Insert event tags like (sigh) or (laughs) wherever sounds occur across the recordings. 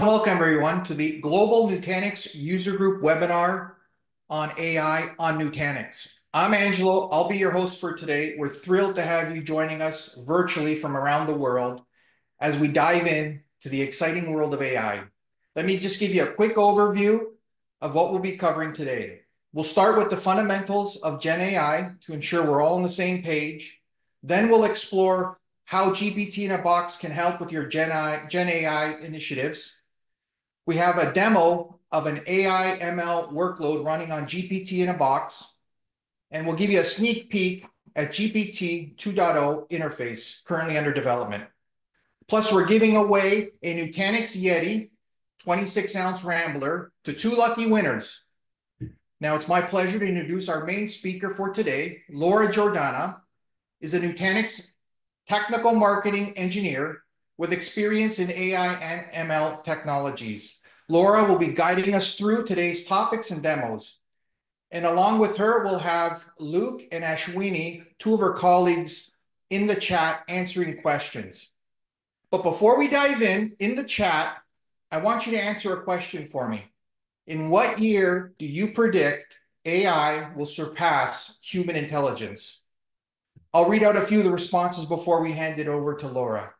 Welcome, everyone, to the Global Nutanix User Group webinar on AI on Nutanix. I'm Angelo. I'll be your host for today. We're thrilled to have you joining us virtually from around the world as we dive into the exciting world of AI. Let me just give you a quick overview of what we'll be covering today. We'll start with the fundamentals of Gen AI to ensure we're all on the same page. Then we'll explore how GPT-in-a-Box can help with your Gen AI initiatives. We have a demo of an AI/ML workload running on GPT-in-a-Box, and we'll give you a sneak peek at GPT 2.0 interface currently under development. Plus, we're giving away a Nutanix Yeti 26-ounce Rambler to two lucky winners. Now, it's my pleasure to introduce our main speaker for today. Laura Jordana is a Nutanix technical marketing engineer with experience in AI and ML technologies. Laura will be guiding us through today's topics and demos. And along with her, we'll have Luke and Ashwini, two of her colleagues, in the chat answering questions. But before we dive in, in the chat, I want you to answer a question for me. In what year do you predict AI will surpass human intelligence? I'll read out a few of the responses before we hand it over to Laura.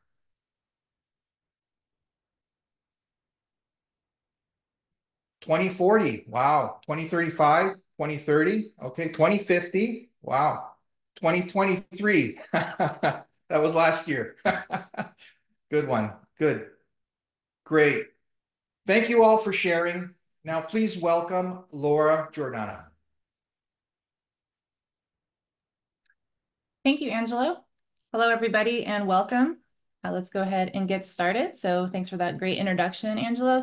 2040. Wow. 2035, 2030. Okay. 2050. Wow. 2023. (laughs) That was last year. (laughs) Good one. Good. Great. Thank you all for sharing. Now, please welcome Laura Jordana. Thank you, Angelo. Hello, everybody, and welcome. Uh, let's go ahead and get started. So thanks for that great introduction, Angelo.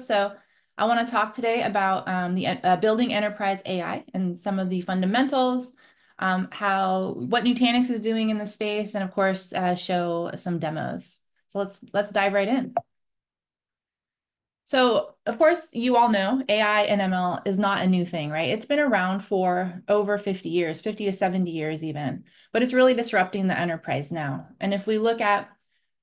I want to talk today about um, the uh, building enterprise AI and some of the fundamentals, um, how what Nutanix is doing in the space, and of course, uh, show some demos. So let's let's dive right in. So of course, you all know AI and ML is not a new thing, right? It's been around for over 50 years, 50 to 70 years even, but it's really disrupting the enterprise now. And if we look at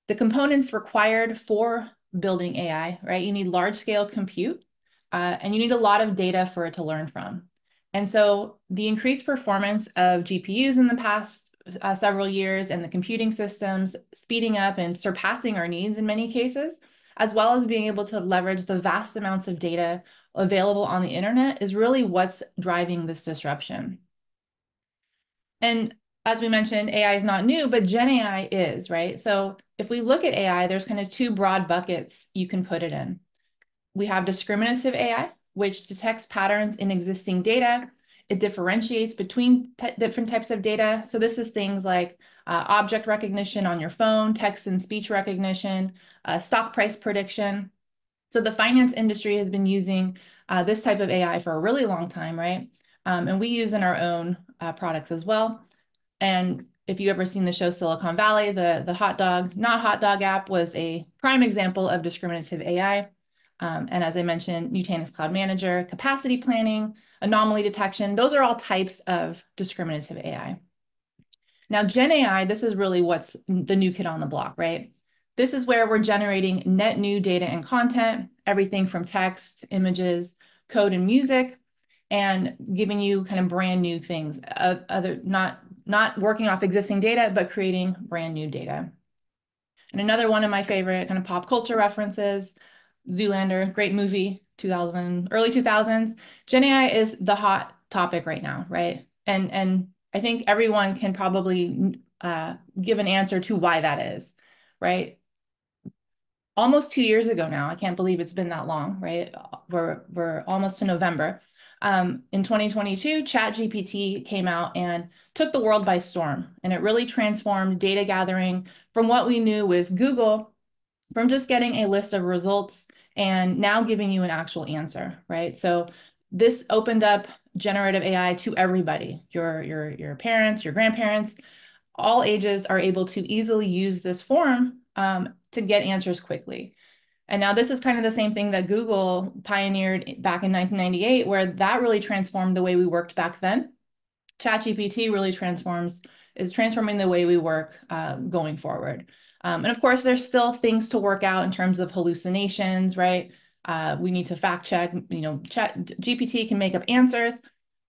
the components required for building AI, right, you need large-scale compute, uh, and you need a lot of data for it to learn from. And so the increased performance of GPUs in the past uh, several years and the computing systems speeding up and surpassing our needs in many cases, as well as being able to leverage the vast amounts of data available on the internet, is really what's driving this disruption. And as we mentioned, AI is not new, but Gen AI is, right? If we look at AI, there's kind of two broad buckets you can put it in. We have discriminative AI, which detects patterns in existing data. It differentiates between different types of data. So this is things like uh, object recognition on your phone, text and speech recognition, uh, stock price prediction. So the finance industry has been using uh, this type of AI for a really long time, right? Um, and we use in our own products as well. If you've ever seen the show Silicon Valley, the the Hot Dog Not Hot Dog app was a prime example of discriminative AI. Um, and as I mentioned, Nutanix Cloud Manager, capacity planning, anomaly detection, those are all types of discriminative AI. Now, Gen AI, this is really what's the new kid on the block, right? This is where we're generating net new data and content, everything from text, images, code, and music, and giving you kind of brand new things, other not working off existing data, but creating brand new data. And another one of my favorite kind of pop culture references, Zoolander, great movie, 2000, early 2000s. GenAI is the hot topic right now, right? And, and I think everyone can probably uh, give an answer to why that is, right? Almost two years ago now, I can't believe it's been that long, right? We're, We're almost to November. Um, in 2022, ChatGPT came out and took the world by storm. And it really transformed data gathering from what we knew with Google, from just getting a list of results and now giving you an actual answer, right? So this opened up generative AI to everybody, your your your parents, your grandparents. All ages are able to easily use this form um, to get answers quickly. And now this is kind of the same thing that Google pioneered back in 1998, where that really transformed the way we worked back then. ChatGPT really transforms, is transforming the way we work going forward. And of course, there's still things to work out in terms of hallucinations, right? Uh, we need to fact check, you know, chat, GPT can make up answers.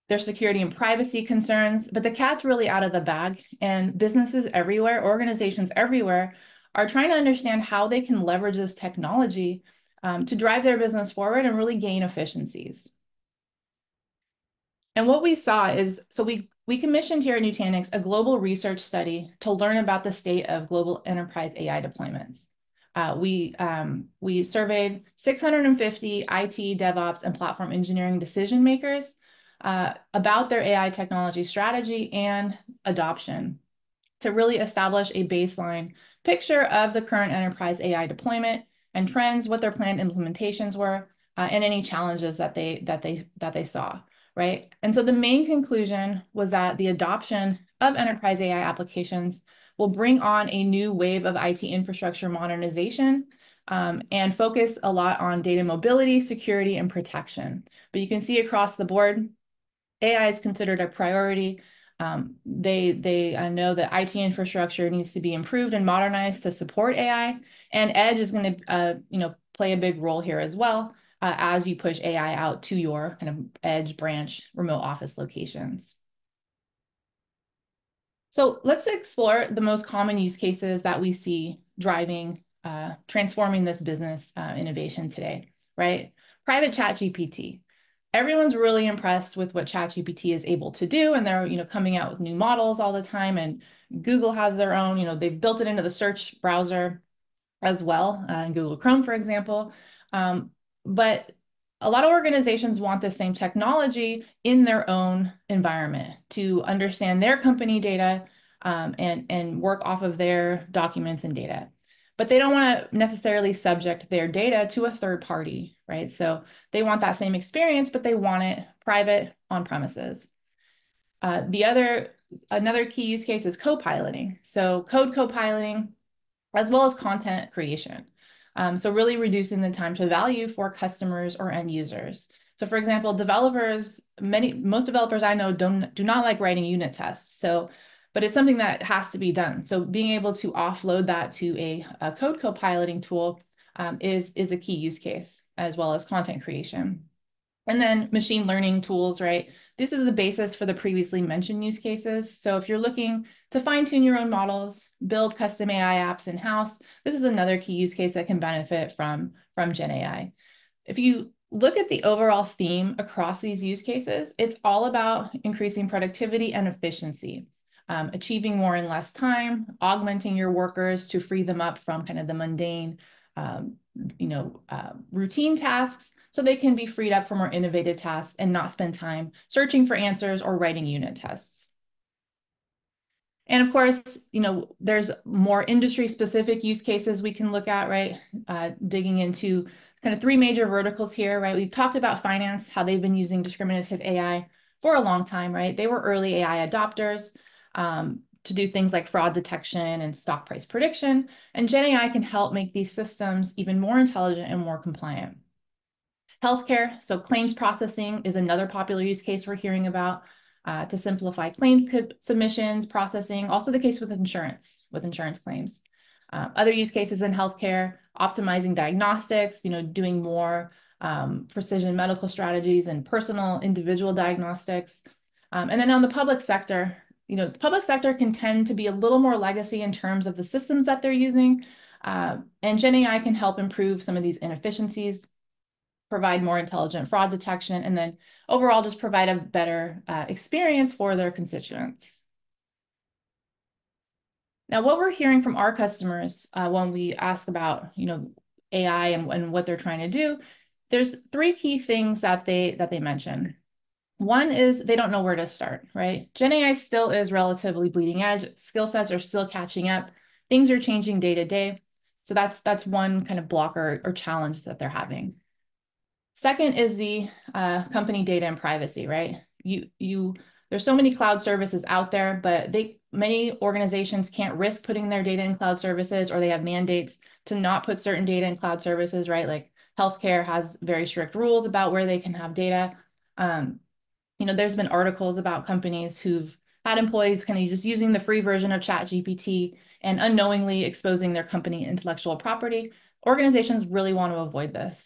There's security and privacy concerns, but the cat's really out of the bag and businesses everywhere, organizations everywhere are trying to understand how they can leverage this technology um, to drive their business forward and really gain efficiencies. And what we saw is, so we, we commissioned here at Nutanix a global research study to learn about the state of global enterprise AI deployments. Uh, we, um, we surveyed 650 IT, DevOps, and platform engineering decision makers uh, about their AI technology strategy and adoption to really establish a baseline picture of the current enterprise AI deployment and trends, what their planned implementations were, uh, and any challenges that they that they that they saw right? And so the main conclusion was that the adoption of enterprise AI applications will bring on a new wave of IT infrastructure modernization um, and focus a lot on data mobility, security, and protection. But you can see across the board, AI is considered a priority. Um, they they know that IT infrastructure needs to be improved and modernized to support AI, and Edge is going to uh, you know play a big role here as well uh, as you push AI out to your kind of edge branch remote office locations. So let's explore the most common use cases that we see driving, uh, transforming this business uh, innovation today, right? Private chat GPT. Everyone's really impressed with what ChatGPT is able to do, and they're you know coming out with new models all the time. And Google has their own, you know, they've built it into the search browser as well, uh, Google Chrome, for example. Um, but a lot of organizations want the same technology in their own environment to understand their company data um, and, and work off of their documents and data. But they don't want to necessarily subject their data to a third party, right? So they want that same experience, but they want it private on premises. Uh, the other, another key use case is co-piloting. So code co-piloting, as well as content creation. Um, so really reducing the time to value for customers or end users. So for example, developers, many, most developers I know don't, do not like writing unit tests. So, but it's something that has to be done. So being able to offload that to a, a code co-piloting tool um, is, is a key use case as well as content creation. And then machine learning tools, right? This is the basis for the previously mentioned use cases. So if you're looking to fine tune your own models, build custom AI apps in-house, this is another key use case that can benefit from, from Gen AI. If you look at the overall theme across these use cases, it's all about increasing productivity and efficiency. Um, achieving more in less time, augmenting your workers to free them up from kind of the mundane, um, you know, uh, routine tasks, so they can be freed up for more innovative tasks and not spend time searching for answers or writing unit tests. And of course, you know, there's more industry specific use cases we can look at, right? Uh, digging into kind of three major verticals here, right? We've talked about finance, how they've been using discriminative AI for a long time, right? They were early AI adopters um, to do things like fraud detection and stock price prediction. And Gen AI can help make these systems even more intelligent and more compliant. Healthcare, so claims processing is another popular use case we're hearing about uh, to simplify claims submissions, processing, also the case with insurance, with insurance claims. Uh, other use cases in healthcare, optimizing diagnostics, you know, doing more um, precision medical strategies and personal individual diagnostics. Um, and then on the public sector, you know, the public sector can tend to be a little more legacy in terms of the systems that they're using. Uh, and Gen AI can help improve some of these inefficiencies provide more intelligent fraud detection, and then overall just provide a better uh, experience for their constituents. Now, what we're hearing from our customers uh, when we ask about, you know, AI and, and what they're trying to do, there's three key things that they that they mention. One is they don't know where to start, right? Gen AI still is relatively bleeding edge. Skill sets are still catching up. Things are changing day to day. So that's that's one kind of blocker or challenge that they're having. Second is the uh, company data and privacy, right? You, you, there's so many cloud services out there, but they, many organizations can't risk putting their data in cloud services or they have mandates to not put certain data in cloud services, right? Like healthcare has very strict rules about where they can have data. Um, you know, there's been articles about companies who've had employees kind of just using the free version of ChatGPT and unknowingly exposing their company intellectual property. Organizations really want to avoid this.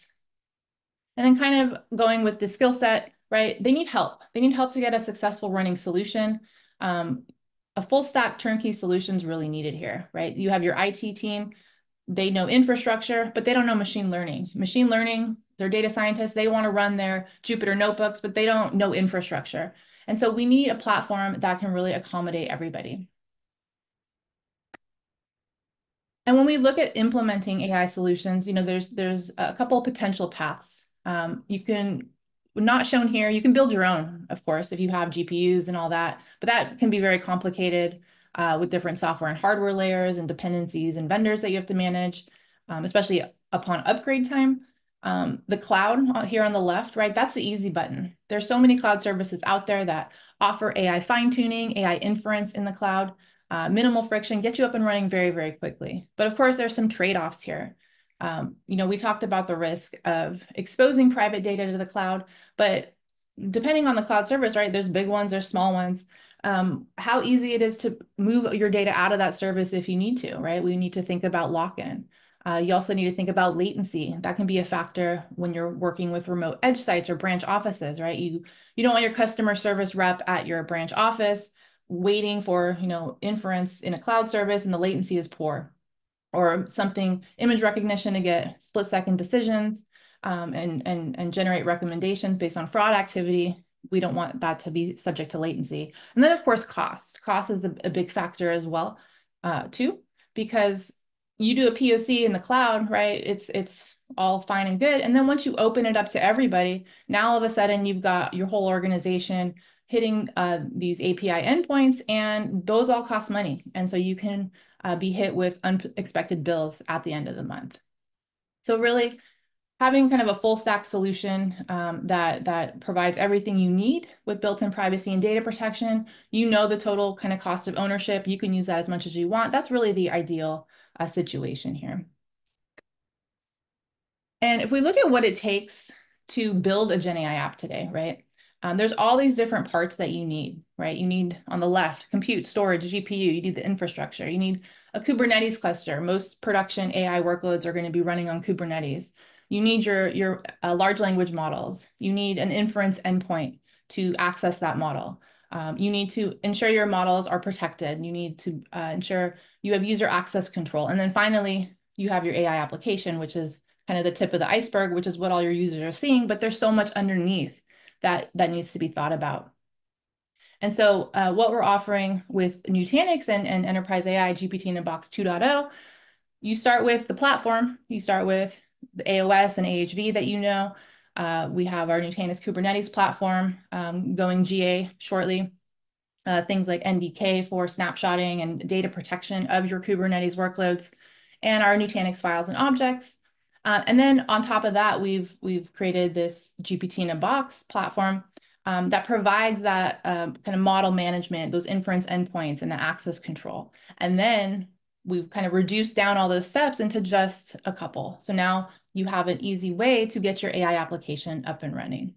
And then kind of going with the skill set, right? They need help. They need help to get a successful running solution. Um, a full stack turnkey solution is really needed here, right? You have your IT team, they know infrastructure, but they don't know machine learning. Machine learning, they're data scientists, they want to run their Jupyter notebooks, but they don't know infrastructure. And so we need a platform that can really accommodate everybody. And when we look at implementing AI solutions, you know, there's there's a couple potential paths. Um, you can not shown here, you can build your own, of course, if you have GPUs and all that, but that can be very complicated uh, with different software and hardware layers and dependencies and vendors that you have to manage, um, especially upon upgrade time. Um, the cloud here on the left, right, that's the easy button. There's so many cloud services out there that offer AI fine tuning, AI inference in the cloud, uh, minimal friction, get you up and running very, very quickly. But of course, there's some trade-offs here. Um, you know, we talked about the risk of exposing private data to the cloud, but depending on the cloud service, right, there's big ones, there's small ones um, how easy it is to move your data out of that service if you need to, right? We need to think about lock-in. Uh, you also need to think about latency. That can be a factor when you're working with remote edge sites or branch offices, right? You you don't want your customer service rep at your branch office waiting for you know inference in a cloud service and the latency is poor, or something image recognition to get split second decisions um, and and and generate recommendations based on fraud activity we don't want that to be subject to latency. And then of course, cost. Cost is a, a big factor as well, uh, too, because you do a POC in the cloud, right? It's it's all fine and good. And then once you open it up to everybody, now all of a sudden you've got your whole organization hitting uh, these API endpoints, and those all cost money. And so you can uh, be hit with unexpected bills at the end of the month. So really, having kind of a full stack solution um, that that provides everything you need with built-in privacy and data protection you know the total kind of cost of ownership. You can use that as much as you want. That's really the ideal uh, situation here. And if we look at what it takes to build a gen ai app today right um, there's all these different parts that you need right? You need on the left compute storage gpu you need the infrastructure you need a kubernetes cluster. Most production ai workloads are going to be running on kubernetes you need your, your uh, large language models. You need an inference endpoint to access that model. Um, you need to ensure your models are protected. You need to uh, ensure you have user access control. And then finally, you have your AI application, which is kind of the tip of the iceberg, which is what all your users are seeing, but there's so much underneath that, that needs to be thought about. And so uh, what we're offering with Nutanix and, and Enterprise AI GPT in a Box 2.0, you start with the platform, you start with AOS and AHV that you know. Uh, we have our Nutanix Kubernetes platform um, going GA shortly. Uh, things like NDK for snapshotting and data protection of your Kubernetes workloads, and our Nutanix files and objects. Uh, and then on top of that, we've we've created this GPT in a box platform um, that provides that um, kind of model management, those inference endpoints, and the access control. And then we've kind of reduced down all those steps into just a couple. So now you have an easy way to get your AI application up and running.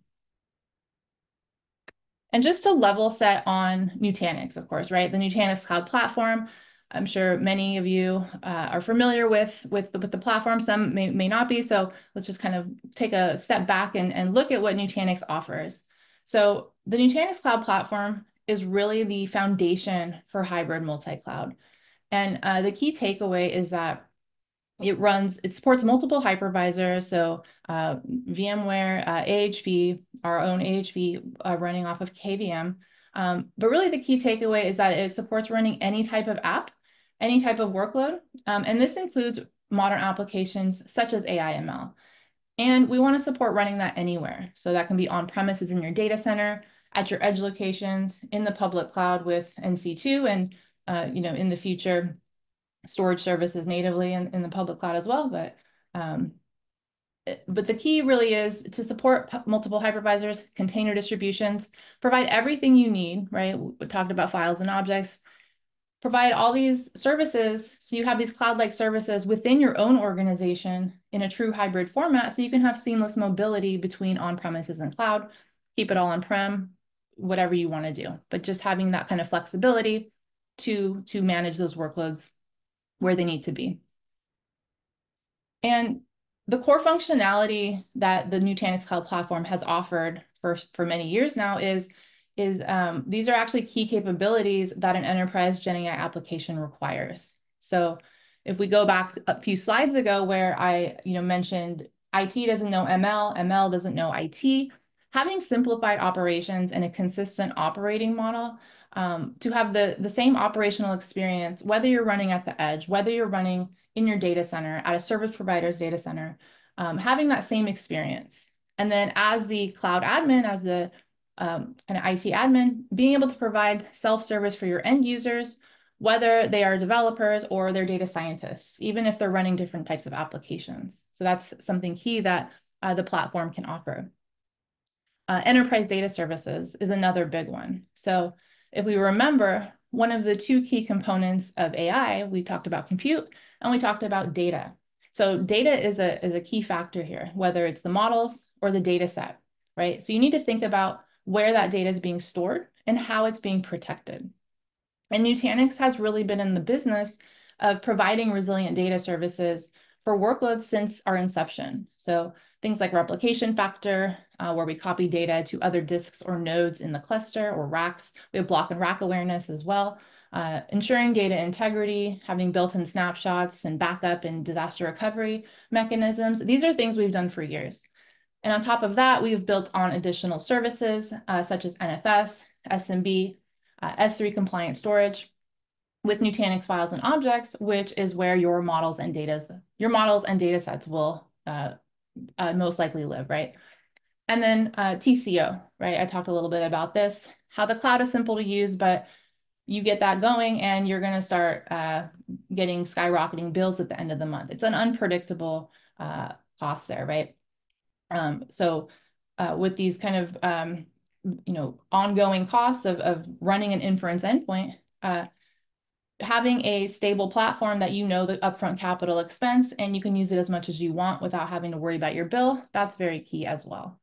And just to level set on Nutanix, of course, right? The Nutanix Cloud Platform, I'm sure many of you uh, are familiar with, with, with the platform, some may, may not be. So let's just kind of take a step back and, and look at what Nutanix offers. So the Nutanix Cloud Platform is really the foundation for hybrid multi-cloud. And uh, the key takeaway is that it runs, it supports multiple hypervisors. So uh, VMware, uh, AHV, our own AHV uh, running off of KVM. Um, but really the key takeaway is that it supports running any type of app, any type of workload. Um, and this includes modern applications such as AI/ML. And we want to support running that anywhere. So that can be on premises in your data center, at your edge locations, in the public cloud with NC2, and uh, you know, in the future, storage services natively in, in the public cloud as well. But um, but the key really is to support multiple hypervisors, container distributions, provide everything you need, right? We talked about files and objects, provide all these services so you have these cloud-like services within your own organization in a true hybrid format so you can have seamless mobility between on-premises and cloud, keep it all on-prem, whatever you want to do. But just having that kind of flexibility to, to manage those workloads where they need to be. And the core functionality that the Nutanix Cloud Platform has offered for, for many years now is, is um, these are actually key capabilities that an enterprise GenAI application requires. So if we go back a few slides ago where I you know, mentioned IT doesn't know ML, ML doesn't know IT, having simplified operations and a consistent operating model um, to have the, the same operational experience, whether you're running at the edge, whether you're running in your data center, at a service provider's data center, um, having that same experience. And then as the cloud admin, as the um, an IT admin, being able to provide self-service for your end users, whether they are developers or they're data scientists, even if they're running different types of applications. So that's something key that uh, the platform can offer. Uh, enterprise data services is another big one. So if we remember, one of the two key components of AI, we talked about compute and we talked about data. So data is a, is a key factor here, whether it's the models or the data set, right? So you need to think about where that data is being stored and how it's being protected. And Nutanix has really been in the business of providing resilient data services for workloads since our inception. So things like replication factor, uh, where we copy data to other disks or nodes in the cluster or racks. We have block and rack awareness as well. Uh, ensuring data integrity, having built-in snapshots and backup and disaster recovery mechanisms. These are things we've done for years. And on top of that, we've built on additional services uh, such as NFS, SMB, uh, S3 compliant storage with Nutanix files and objects, which is where your models and data, your models and data sets will uh, uh, most likely live, right? And then uh, TCO, right? I talked a little bit about this, how the cloud is simple to use, but you get that going and you're going to start uh, getting skyrocketing bills at the end of the month. It's an unpredictable uh, cost there, right? Um, so uh, with these kind of, um, you know, ongoing costs of, of running an inference endpoint, uh, having a stable platform that you know the upfront capital expense and you can use it as much as you want without having to worry about your bill, that's very key as well.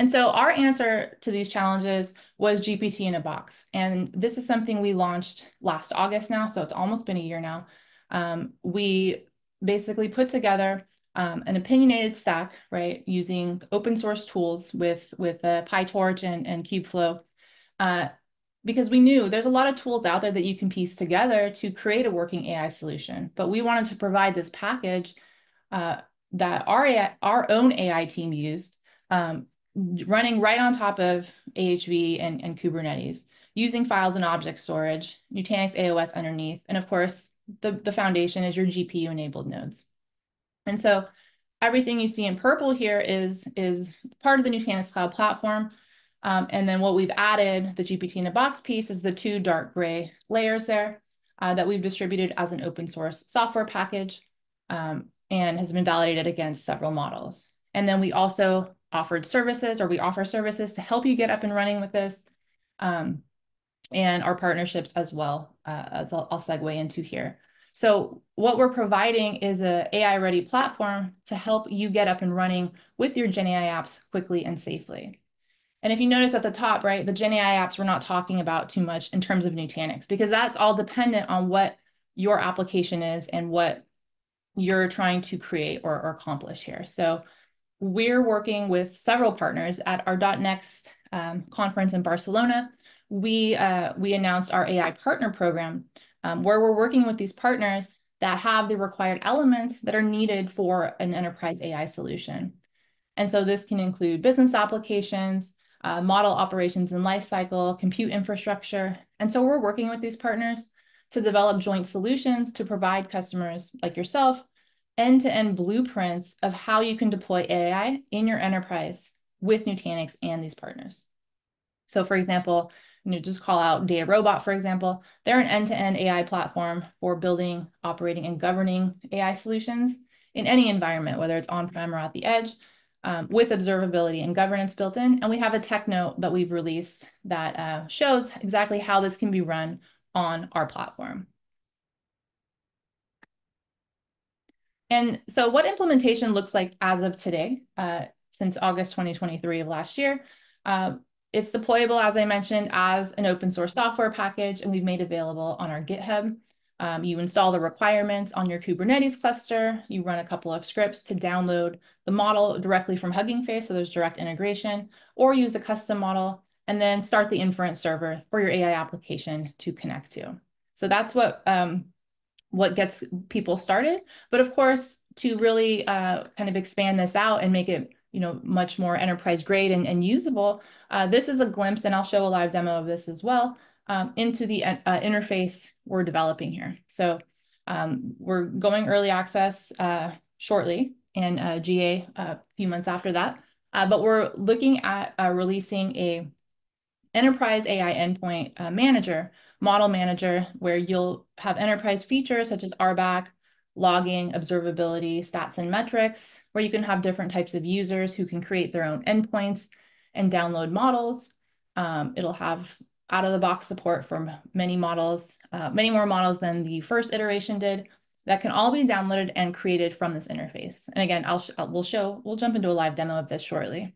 And so our answer to these challenges was GPT in a box. And this is something we launched last August now, so it's almost been a year now. Um, we basically put together um, an opinionated stack, right, using open source tools with, with uh, PyTorch and, and Kubeflow, uh, because we knew there's a lot of tools out there that you can piece together to create a working AI solution. But we wanted to provide this package uh, that our, AI, our own AI team used um, running right on top of AHV and, and Kubernetes, using files and object storage, Nutanix AOS underneath, and of course, the, the foundation is your GPU-enabled nodes. And so everything you see in purple here is, is part of the Nutanix Cloud Platform. Um, and then what we've added, the GPT in a box piece, is the two dark gray layers there uh, that we've distributed as an open source software package um, and has been validated against several models. And then we also offered services or we offer services to help you get up and running with this um, and our partnerships as well, uh, as I'll, I'll segue into here. So what we're providing is a AI ready platform to help you get up and running with your GenAI apps quickly and safely. And if you notice at the top, right, the GenAI apps we're not talking about too much in terms of Nutanix, because that's all dependent on what your application is and what you're trying to create or, or accomplish here. So we're working with several partners at our .next um, conference in Barcelona. We, uh, we announced our AI partner program um, where we're working with these partners that have the required elements that are needed for an enterprise AI solution. And so this can include business applications, uh, model operations and lifecycle, compute infrastructure. And so we're working with these partners to develop joint solutions to provide customers like yourself end-to-end blueprints of how you can deploy AI in your enterprise with Nutanix and these partners. So for example, you know, just call out DataRobot, for example, they're an end-to-end AI platform for building, operating, and governing AI solutions in any environment, whether it's on-prem or at the edge, um, with observability and governance built in. And we have a tech note that we've released that uh, shows exactly how this can be run on our platform. And so what implementation looks like as of today, uh, since August 2023 of last year, uh, it's deployable, as I mentioned, as an open source software package, and we've made available on our GitHub. Um, you install the requirements on your Kubernetes cluster. You run a couple of scripts to download the model directly from Hugging Face, so there's direct integration, or use a custom model, and then start the inference server for your AI application to connect to. So that's what um, what gets people started. But of course, to really uh, kind of expand this out and make it you know much more enterprise grade and, and usable, uh, this is a glimpse, and I'll show a live demo of this as well um, into the uh, interface we're developing here. So um, we're going early access uh, shortly and uh, GA a few months after that. Uh, but we're looking at uh, releasing a enterprise AI endpoint uh, manager, model manager, where you'll have enterprise features such as RBAC, logging, observability, stats and metrics, where you can have different types of users who can create their own endpoints and download models. Um, it'll have out of the box support for many models, uh, many more models than the first iteration did that can all be downloaded and created from this interface. And again, I'll, sh we'll show, we'll jump into a live demo of this shortly.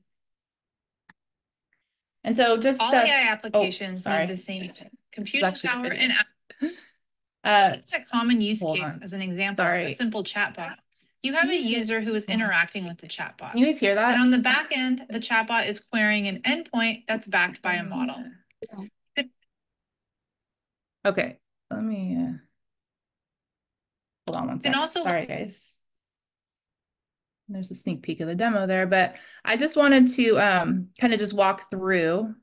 And so just all the, AI applications oh, need the same computing power and (laughs) uh, a common use case on. as an example, Sorry. a simple chatbot. You have a user who is interacting with the chatbot. Can you guys hear that? And on the back end, the chatbot is querying an endpoint that's backed by a model. Okay, let me uh, hold on one second. also- Sorry, guys. There's a sneak peek of the demo there, but I just wanted to um kind of just walk through.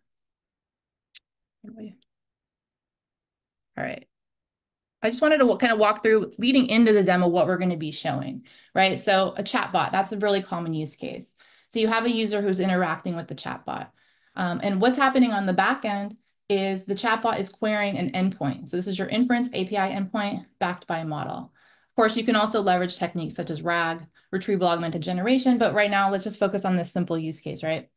All right. I just wanted to kind of walk through leading into the demo what we're going to be showing, right? So a chatbot, that's a really common use case. So you have a user who's interacting with the chatbot. Um, and what's happening on the back end is the chatbot is querying an endpoint. So this is your inference API endpoint backed by a model. Of course, you can also leverage techniques such as RAG, retrieval augmented generation, but right now let's just focus on this simple use case, right?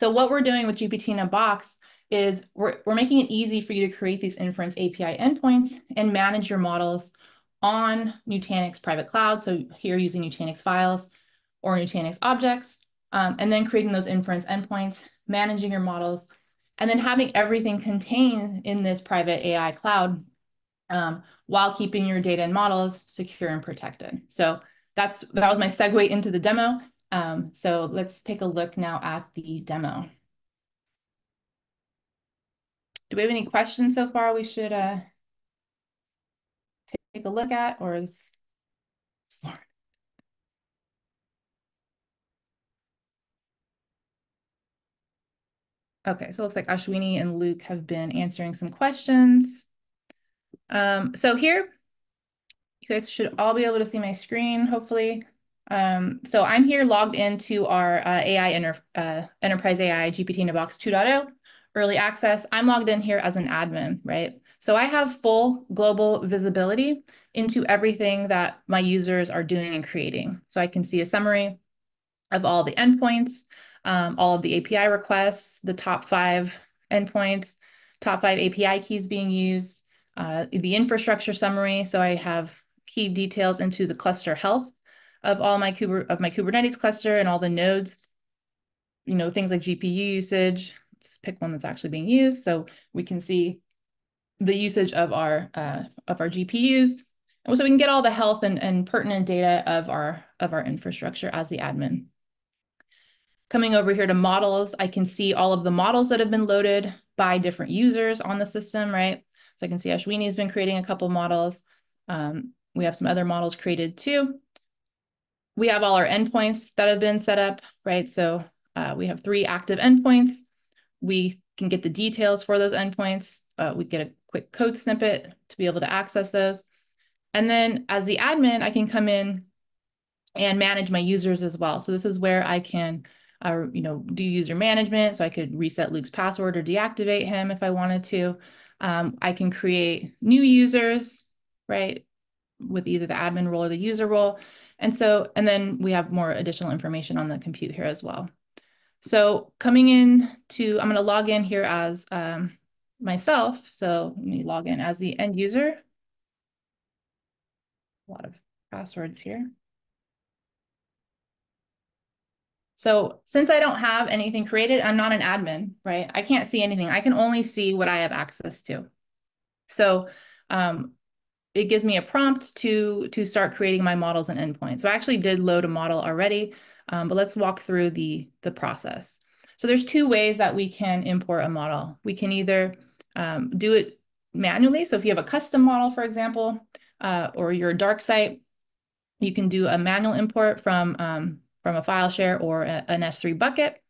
So what we're doing with GPT in a box is we're, we're making it easy for you to create these inference API endpoints and manage your models on Nutanix private cloud. So here using Nutanix files or Nutanix objects, um, and then creating those inference endpoints, managing your models, and then having everything contained in this private AI cloud um, while keeping your data and models secure and protected. So that's that was my segue into the demo. Um, so let's take a look now at the demo. Do we have any questions so far we should uh, take a look at or is Okay, so it looks like Ashwini and Luke have been answering some questions. Um, so here, you guys should all be able to see my screen, hopefully. Um, so I'm here logged into our uh, AI Enter uh, Enterprise AI GPT in a Box 2.0 early access. I'm logged in here as an admin, right? So I have full global visibility into everything that my users are doing and creating. So I can see a summary of all the endpoints, um, all of the API requests, the top five endpoints, top five API keys being used, uh, the infrastructure summary. So I have key details into the cluster health of all my Kuber of my Kubernetes cluster and all the nodes. You know, things like GPU usage. Let's pick one that's actually being used, so we can see the usage of our uh, of our GPUs. So we can get all the health and, and pertinent data of our of our infrastructure as the admin. Coming over here to models, I can see all of the models that have been loaded by different users on the system, right? So I can see Ashwini has been creating a couple models. Um, we have some other models created too. We have all our endpoints that have been set up, right? So uh, we have three active endpoints. We can get the details for those endpoints. Uh, we get a quick code snippet to be able to access those. And then as the admin, I can come in and manage my users as well. So this is where I can or you know do user management so i could reset luke's password or deactivate him if i wanted to um, i can create new users right with either the admin role or the user role and so and then we have more additional information on the compute here as well so coming in to i'm going to log in here as um, myself so let me log in as the end user a lot of passwords here So since I don't have anything created, I'm not an admin, right? I can't see anything. I can only see what I have access to. So um, it gives me a prompt to to start creating my models and endpoints. So I actually did load a model already, um, but let's walk through the the process. So there's two ways that we can import a model. We can either um, do it manually. So if you have a custom model, for example, uh, or your dark site, you can do a manual import from um, from a file share or a, an S3 bucket.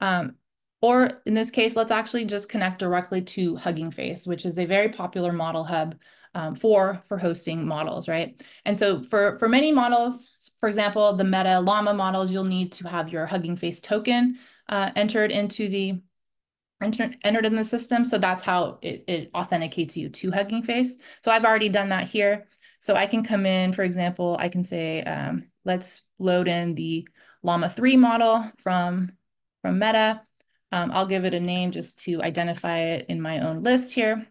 Um, or in this case, let's actually just connect directly to Hugging Face, which is a very popular model hub um, for, for hosting models, right? And so for, for many models, for example, the Meta Llama models, you'll need to have your Hugging Face token uh, entered into the entered, entered in the system. So that's how it, it authenticates you to Hugging Face. So I've already done that here. So I can come in, for example, I can say, um, let's load in the Llama 3 model from, from Meta. Um, I'll give it a name just to identify it in my own list here.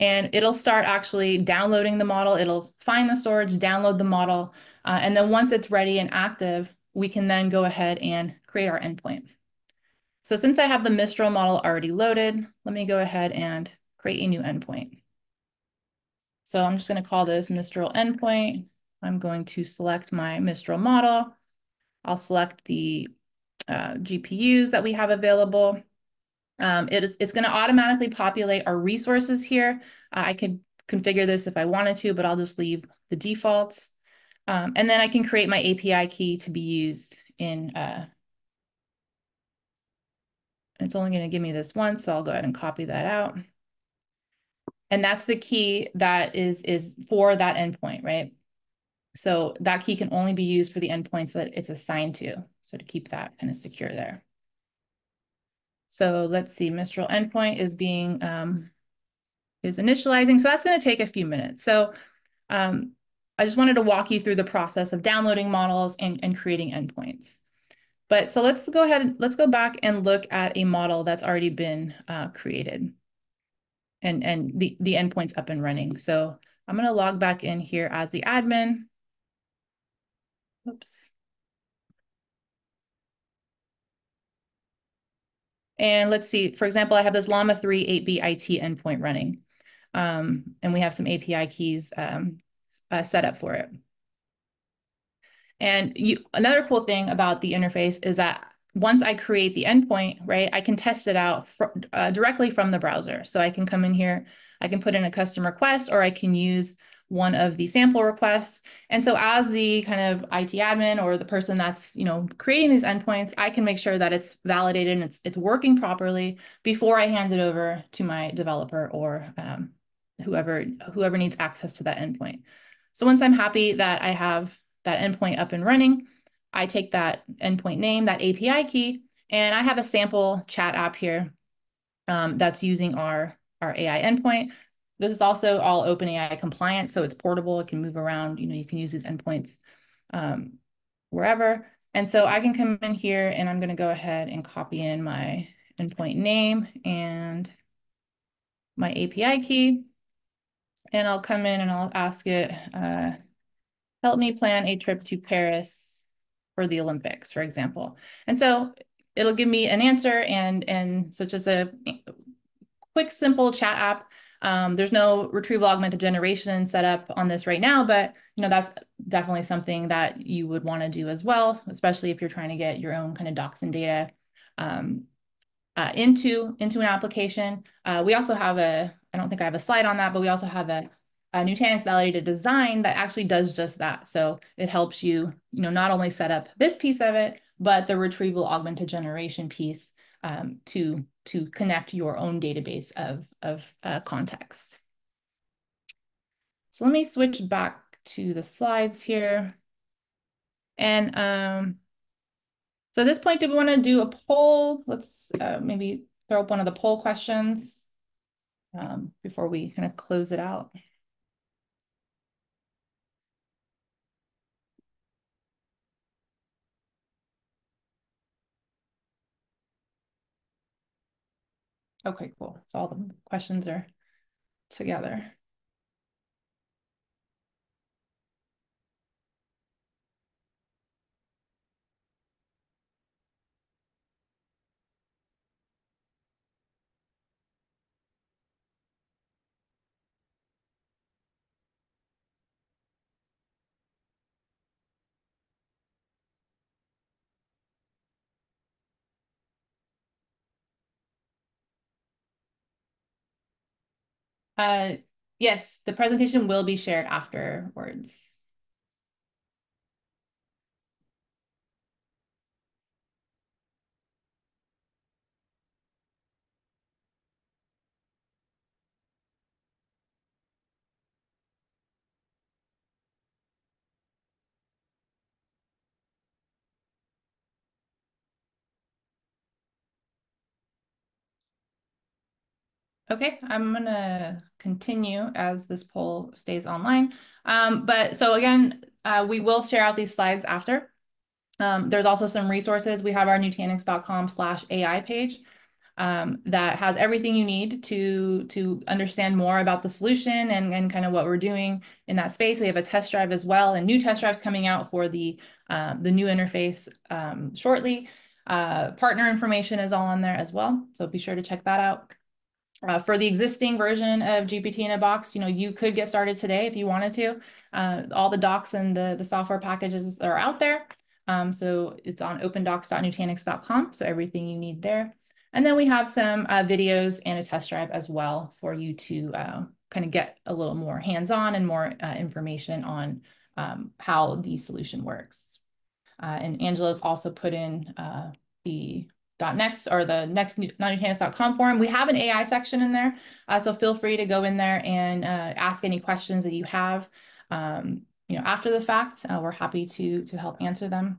And it'll start actually downloading the model. It'll find the storage, download the model. Uh, and then once it's ready and active, we can then go ahead and create our endpoint. So since I have the Mistral model already loaded, let me go ahead and create a new endpoint. So I'm just going to call this Mistral endpoint. I'm going to select my Mistral model. I'll select the uh, GPUs that we have available. Um, it, it's going to automatically populate our resources here. Uh, I could configure this if I wanted to, but I'll just leave the defaults. Um, and then I can create my API key to be used in, uh, it's only going to give me this once, so I'll go ahead and copy that out. And that's the key that is, is for that endpoint, right? So that key can only be used for the endpoints that it's assigned to. So to keep that kind of secure there. So let's see, Mistral endpoint is being, um, is initializing. So that's going to take a few minutes. So um, I just wanted to walk you through the process of downloading models and, and creating endpoints. But so let's go ahead, and let's go back and look at a model that's already been uh, created and, and the, the endpoint's up and running. So I'm going to log back in here as the admin. Oops. And let's see, for example, I have this Llama 3 8B IT endpoint running. Um, and we have some API keys um, uh, set up for it. And you, another cool thing about the interface is that once I create the endpoint, right, I can test it out fr uh, directly from the browser. So I can come in here, I can put in a custom request, or I can use one of the sample requests. And so as the kind of IT admin or the person that's, you know, creating these endpoints, I can make sure that it's validated and it's, it's working properly before I hand it over to my developer or um, whoever, whoever needs access to that endpoint. So once I'm happy that I have that endpoint up and running, I take that endpoint name, that API key, and I have a sample chat app here um, that's using our, our AI endpoint. This is also all OpenAI compliant, so it's portable. It can move around. You know, you can use these endpoints um, wherever. And so I can come in here and I'm going to go ahead and copy in my endpoint name and my API key. And I'll come in and I'll ask it, uh, help me plan a trip to Paris for the Olympics, for example. And so it'll give me an answer. And, and so just a quick, simple chat app um, there's no retrieval augmented generation set up on this right now, but you know that's definitely something that you would want to do as well, especially if you're trying to get your own kind of docs and data um, uh, into into an application. Uh, we also have a, I don't think I have a slide on that, but we also have a, a Nutanix validated design that actually does just that. So it helps you, you know, not only set up this piece of it, but the retrieval augmented generation piece um, to, to connect your own database of, of uh, context. So let me switch back to the slides here. And um, so at this point, do we want to do a poll? Let's uh, maybe throw up one of the poll questions um, before we kind of close it out. Okay, cool. So all the questions are together. Uh, yes, the presentation will be shared afterwards. Okay, I'm gonna continue as this poll stays online. Um, but so again, uh, we will share out these slides after. Um, there's also some resources. We have our nutanix.com slash AI page um, that has everything you need to, to understand more about the solution and, and kind of what we're doing in that space. We have a test drive as well and new test drives coming out for the, uh, the new interface um, shortly. Uh, partner information is all on there as well. So be sure to check that out. Uh, for the existing version of GPT in a box, you know, you could get started today if you wanted to. Uh, all the docs and the, the software packages are out there. Um, so it's on opendocs.nutanix.com. So everything you need there. And then we have some uh, videos and a test drive as well for you to uh, kind of get a little more hands-on and more uh, information on um, how the solution works. Uh, and Angela's also put in the next or the next non-nutanix.com forum. We have an AI section in there. Uh, so feel free to go in there and uh, ask any questions that you have. Um, you know, after the fact, uh, we're happy to to help answer them.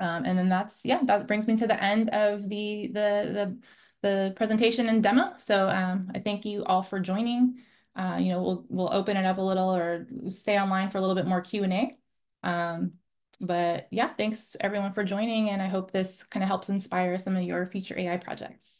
Um, and then that's yeah, that brings me to the end of the the the the presentation and demo. So um, I thank you all for joining. Uh, you know, we'll we'll open it up a little or stay online for a little bit more Q and A. But yeah, thanks everyone for joining. And I hope this kind of helps inspire some of your future AI projects.